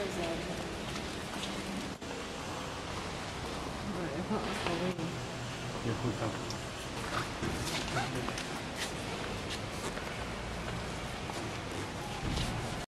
is that? Right,